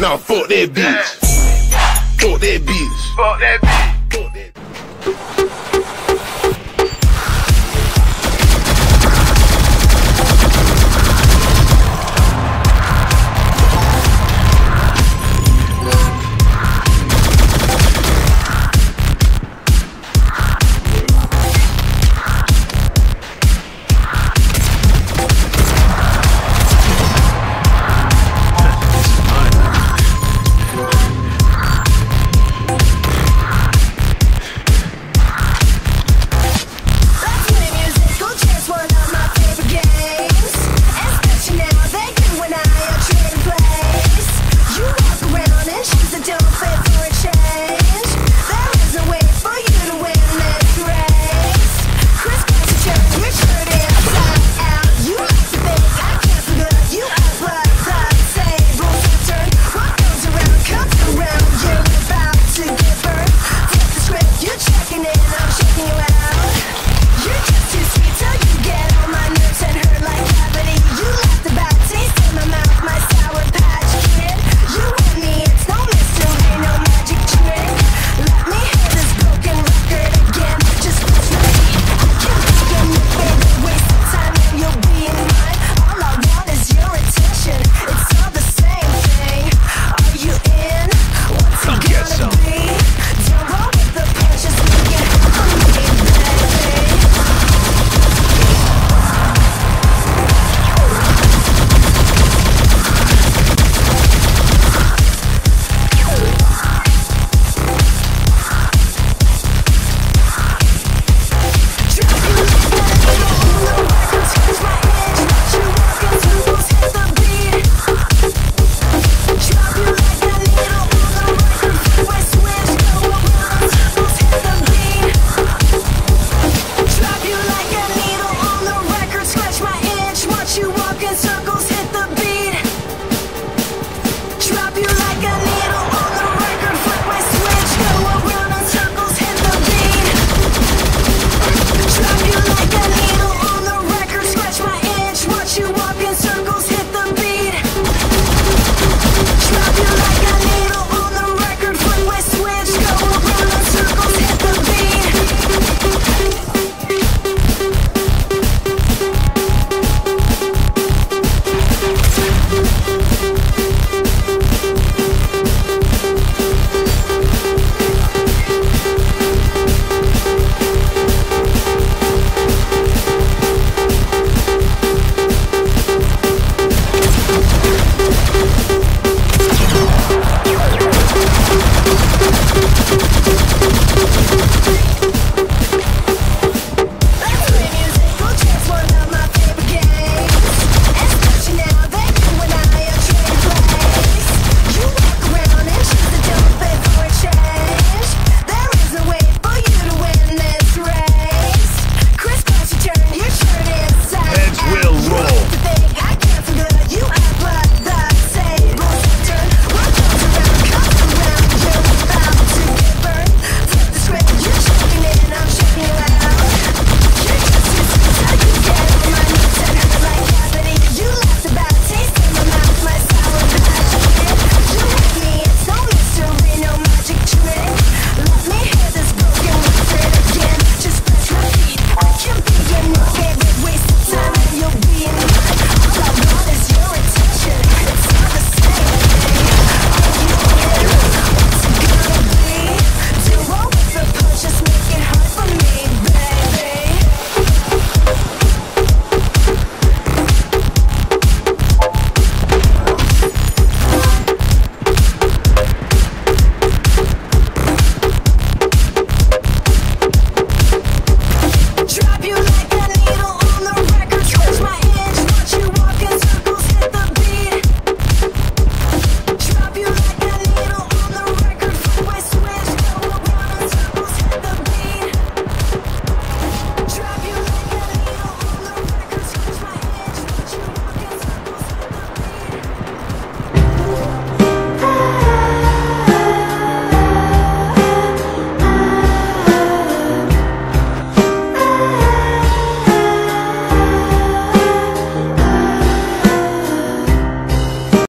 Now fuck that bitch. Fuck that bitch. Fuck that bitch. Fuck that